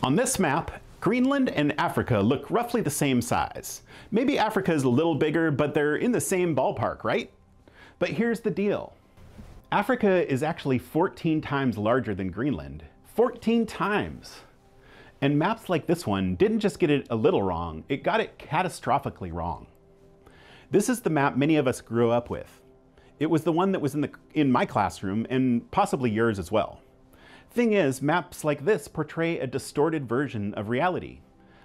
On this map, Greenland and Africa look roughly the same size. Maybe Africa is a little bigger, but they're in the same ballpark, right? But here's the deal. Africa is actually 14 times larger than Greenland. 14 times! And maps like this one didn't just get it a little wrong, it got it catastrophically wrong. This is the map many of us grew up with. It was the one that was in, the, in my classroom and possibly yours as well. Thing is, maps like this portray a distorted version of reality.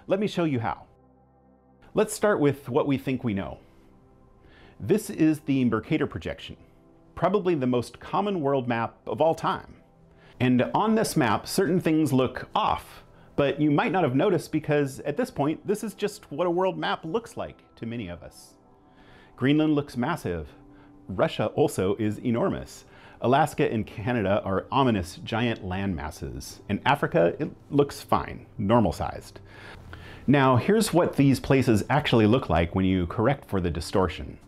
Let me show you how. Let's start with what we think we know. This is the Mercator projection, probably the most common world map of all time. And on this map, certain things look off, but you might not have noticed because at this point, this is just what a world map looks like to many of us. Greenland looks massive. Russia also is enormous. Alaska and Canada are ominous giant land masses. In Africa, it looks fine, normal sized. Now, here's what these places actually look like when you correct for the distortion.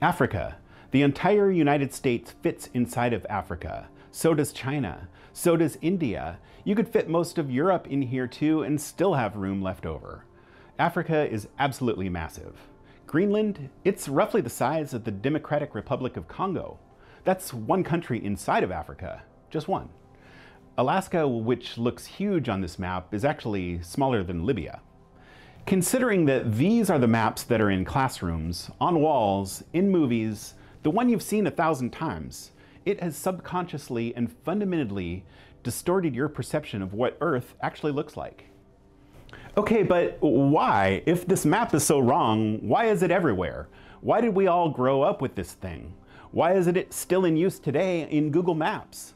Africa. The entire United States fits inside of Africa. So does China. So does India. You could fit most of Europe in here too and still have room left over. Africa is absolutely massive. Greenland, it's roughly the size of the Democratic Republic of Congo. That's one country inside of Africa, just one. Alaska, which looks huge on this map, is actually smaller than Libya. Considering that these are the maps that are in classrooms, on walls, in movies, the one you've seen a thousand times, it has subconsciously and fundamentally distorted your perception of what Earth actually looks like. Okay, but why? If this map is so wrong, why is it everywhere? Why did we all grow up with this thing? Why isn't it still in use today in Google Maps?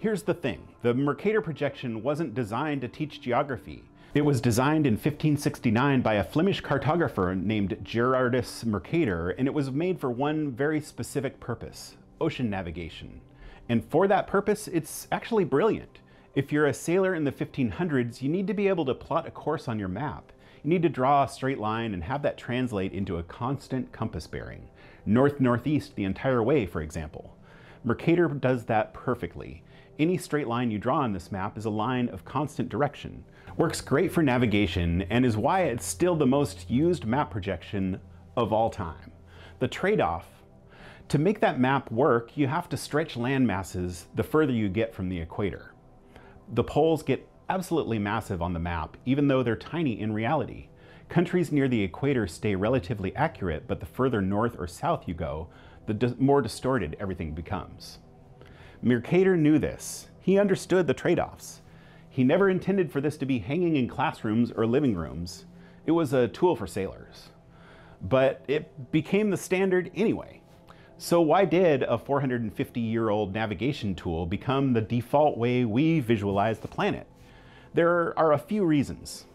Here's the thing, the Mercator projection wasn't designed to teach geography. It was designed in 1569 by a Flemish cartographer named Gerardus Mercator, and it was made for one very specific purpose, ocean navigation. And for that purpose, it's actually brilliant. If you're a sailor in the 1500s, you need to be able to plot a course on your map. You need to draw a straight line and have that translate into a constant compass bearing north-northeast the entire way, for example. Mercator does that perfectly. Any straight line you draw on this map is a line of constant direction. Works great for navigation and is why it's still the most used map projection of all time. The trade-off, to make that map work, you have to stretch land masses the further you get from the equator. The poles get absolutely massive on the map, even though they're tiny in reality. Countries near the equator stay relatively accurate, but the further north or south you go, the di more distorted everything becomes. Mercator knew this. He understood the trade-offs. He never intended for this to be hanging in classrooms or living rooms. It was a tool for sailors. But it became the standard anyway. So why did a 450-year-old navigation tool become the default way we visualize the planet? There are a few reasons.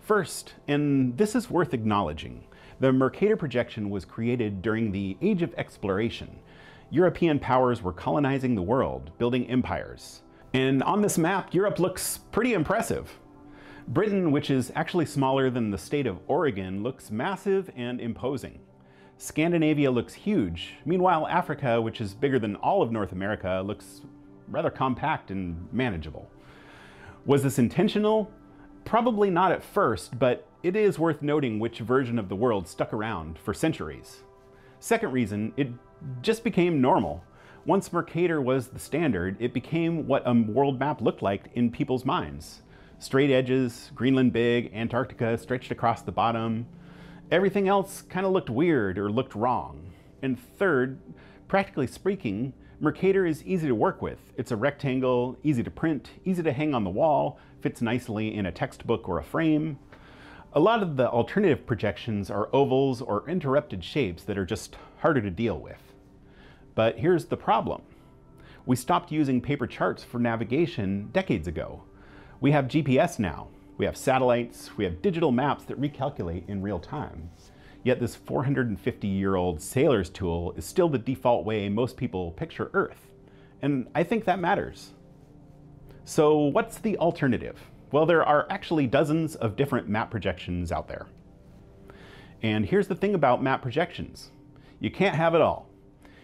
First, and this is worth acknowledging, the Mercator projection was created during the Age of Exploration. European powers were colonizing the world, building empires. And on this map, Europe looks pretty impressive. Britain, which is actually smaller than the state of Oregon, looks massive and imposing. Scandinavia looks huge. Meanwhile, Africa, which is bigger than all of North America, looks rather compact and manageable. Was this intentional? Probably not at first, but it is worth noting which version of the world stuck around for centuries. Second reason, it just became normal. Once Mercator was the standard, it became what a world map looked like in people's minds. Straight edges, Greenland big, Antarctica stretched across the bottom. Everything else kind of looked weird or looked wrong. And third, practically speaking, Mercator is easy to work with. It's a rectangle, easy to print, easy to hang on the wall, fits nicely in a textbook or a frame. A lot of the alternative projections are ovals or interrupted shapes that are just harder to deal with. But here's the problem. We stopped using paper charts for navigation decades ago. We have GPS now. We have satellites. We have digital maps that recalculate in real time. Yet this 450-year-old sailor's tool is still the default way most people picture Earth. And I think that matters. So what's the alternative? Well, there are actually dozens of different map projections out there. And here's the thing about map projections. You can't have it all.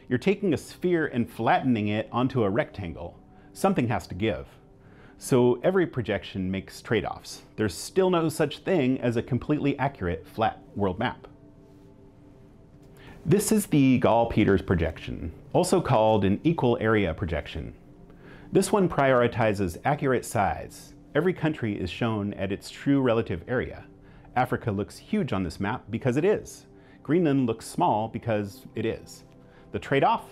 You're taking a sphere and flattening it onto a rectangle. Something has to give. So every projection makes trade-offs. There's still no such thing as a completely accurate flat world map. This is the Gall-Peters projection, also called an equal area projection. This one prioritizes accurate size. Every country is shown at its true relative area. Africa looks huge on this map because it is. Greenland looks small because it is. The trade-off?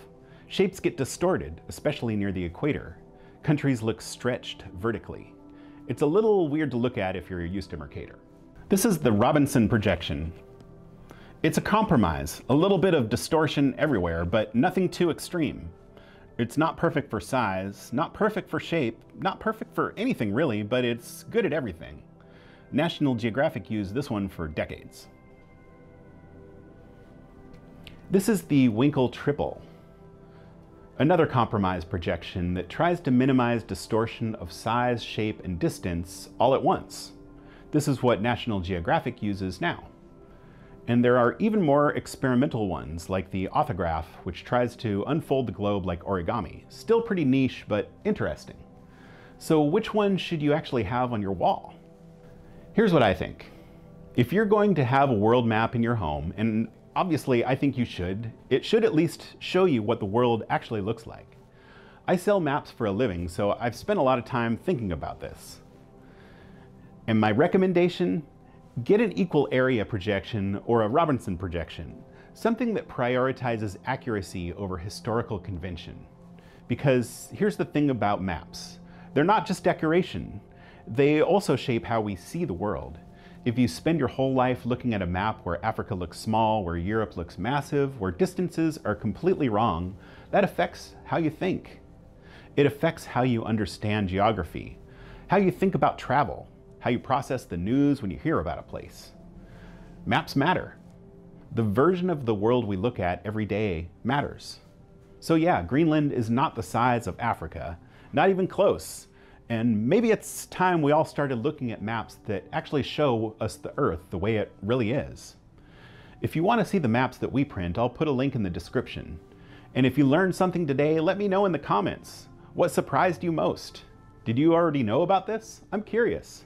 Shapes get distorted, especially near the equator. Countries look stretched vertically. It's a little weird to look at if you're used to Mercator. This is the Robinson projection. It's a compromise, a little bit of distortion everywhere, but nothing too extreme. It's not perfect for size, not perfect for shape, not perfect for anything really, but it's good at everything. National Geographic used this one for decades. This is the Winkel Tripel, another compromise projection that tries to minimize distortion of size, shape, and distance all at once. This is what National Geographic uses now. And there are even more experimental ones, like the AuthaGraph, which tries to unfold the globe like origami. Still pretty niche, but interesting. So which one should you actually have on your wall? Here's what I think. If you're going to have a world map in your home, and obviously I think you should, it should at least show you what the world actually looks like. I sell maps for a living, so I've spent a lot of time thinking about this. And my recommendation Get an equal area projection or a Robinson projection, something that prioritizes accuracy over historical convention. Because here's the thing about maps. They're not just decoration. They also shape how we see the world. If you spend your whole life looking at a map where Africa looks small, where Europe looks massive, where distances are completely wrong, that affects how you think. It affects how you understand geography, how you think about travel, how you process the news when you hear about a place. Maps matter. The version of the world we look at every day matters. So yeah, Greenland is not the size of Africa, not even close. And maybe it's time we all started looking at maps that actually show us the Earth the way it really is. If you want to see the maps that we print, I'll put a link in the description. And if you learned something today, let me know in the comments. What surprised you most? Did you already know about this? I'm curious.